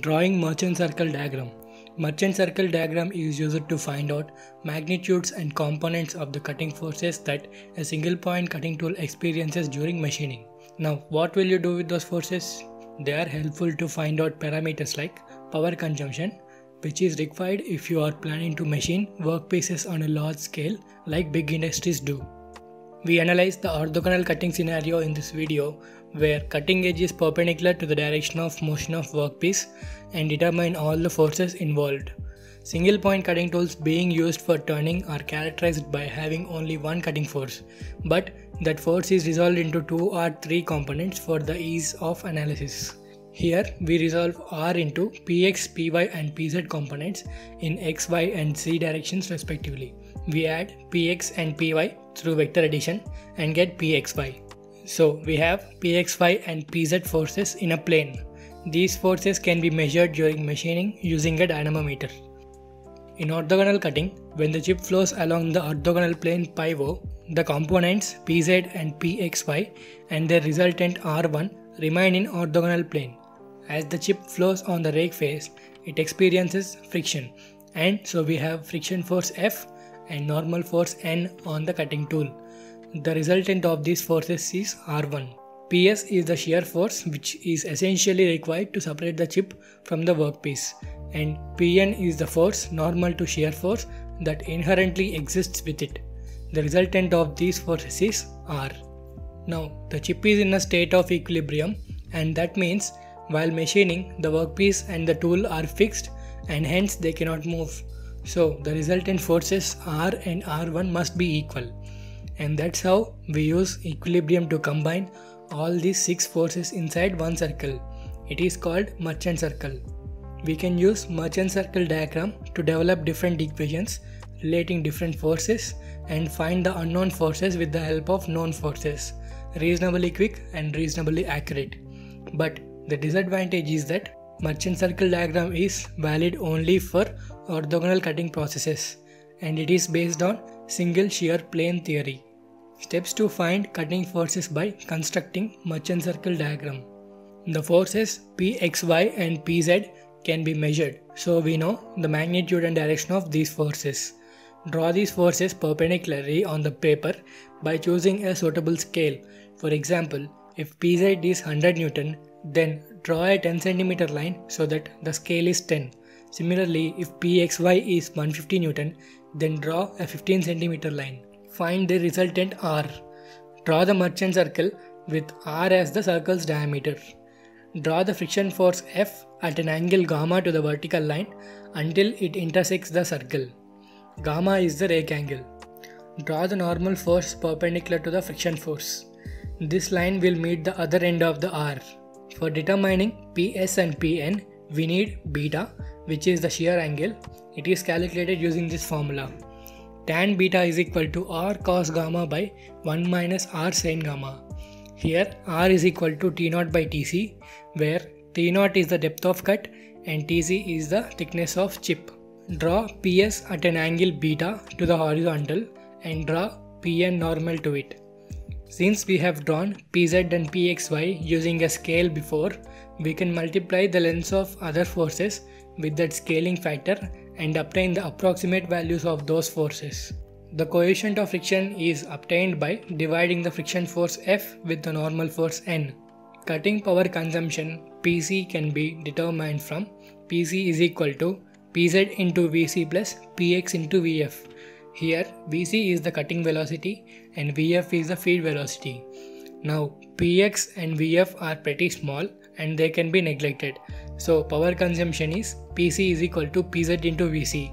Drawing merchant circle diagram. Merchant circle diagram is used to find out magnitudes and components of the cutting forces that a single point cutting tool experiences during machining. Now, what will you do with those forces? They are helpful to find out parameters like power consumption, which is required if you are planning to machine workpieces on a large scale like big industries do. We analyze the orthogonal cutting scenario in this video where cutting edge is perpendicular to the direction of motion of workpiece and determine all the forces involved. Single point cutting tools being used for turning are characterized by having only one cutting force, but that force is resolved into two or three components for the ease of analysis. Here we resolve R into Px, Py and Pz components in x, y and z directions respectively. We add Px and Py through vector addition and get Pxy. So we have Pxy and Pz forces in a plane. These forces can be measured during machining using a dynamometer. In orthogonal cutting, when the chip flows along the orthogonal plane PIVO, the components Pz and Pxy and their resultant R1 remain in orthogonal plane. As the chip flows on the rake face, it experiences friction and so we have friction force F and normal force N on the cutting tool. The resultant of these forces is R1. PS is the shear force which is essentially required to separate the chip from the workpiece and Pn is the force normal to shear force that inherently exists with it. The resultant of these forces is R. Now the chip is in a state of equilibrium and that means while machining the workpiece and the tool are fixed and hence they cannot move. So the resultant forces R and R1 must be equal. And that's how we use equilibrium to combine all these six forces inside one circle. It is called merchant circle. We can use merchant circle diagram to develop different equations relating different forces and find the unknown forces with the help of known forces. Reasonably quick and reasonably accurate. But the disadvantage is that merchant circle diagram is valid only for orthogonal cutting processes and it is based on single shear plane theory. Steps to find cutting forces by constructing merchant circle diagram. The forces Pxy and Pz can be measured so we know the magnitude and direction of these forces. Draw these forces perpendicularly on the paper by choosing a suitable scale. For example, if Pz is 100 Newton, then draw a 10 cm line so that the scale is 10. Similarly, if Pxy is 150 Newton, then draw a 15 cm line. Find the resultant R. Draw the merchant circle with R as the circle's diameter. Draw the friction force F at an angle gamma to the vertical line until it intersects the circle. Gamma is the rake angle. Draw the normal force perpendicular to the friction force. This line will meet the other end of the R. For determining PS and PN, we need beta, which is the shear angle. It is calculated using this formula. Tan beta is equal to R cos gamma by 1 minus R sin gamma. Here R is equal to T0 by Tc, where T0 is the depth of cut and Tc is the thickness of chip. Draw PS at an angle beta to the horizontal and draw PN normal to it. Since we have drawn Pz and Pxy using a scale before, we can multiply the lengths of other forces with that scaling factor and obtain the approximate values of those forces. The coefficient of friction is obtained by dividing the friction force F with the normal force N. Cutting power consumption Pc can be determined from Pc is equal to Pz into Vc plus Px into Vf. Here Vc is the cutting velocity and Vf is the feed velocity. Now Px and Vf are pretty small and they can be neglected. So power consumption is Pc is equal to Pz into Vc.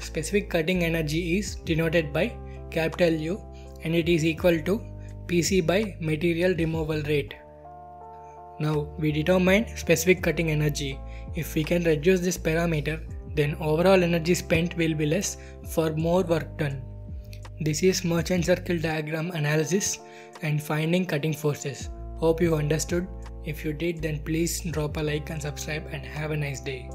Specific cutting energy is denoted by capital U and it is equal to Pc by material removal rate. Now we determine specific cutting energy. If we can reduce this parameter then overall energy spent will be less for more work done. This is merchant circle diagram analysis and finding cutting forces. Hope you understood. If you did then please drop a like and subscribe and have a nice day.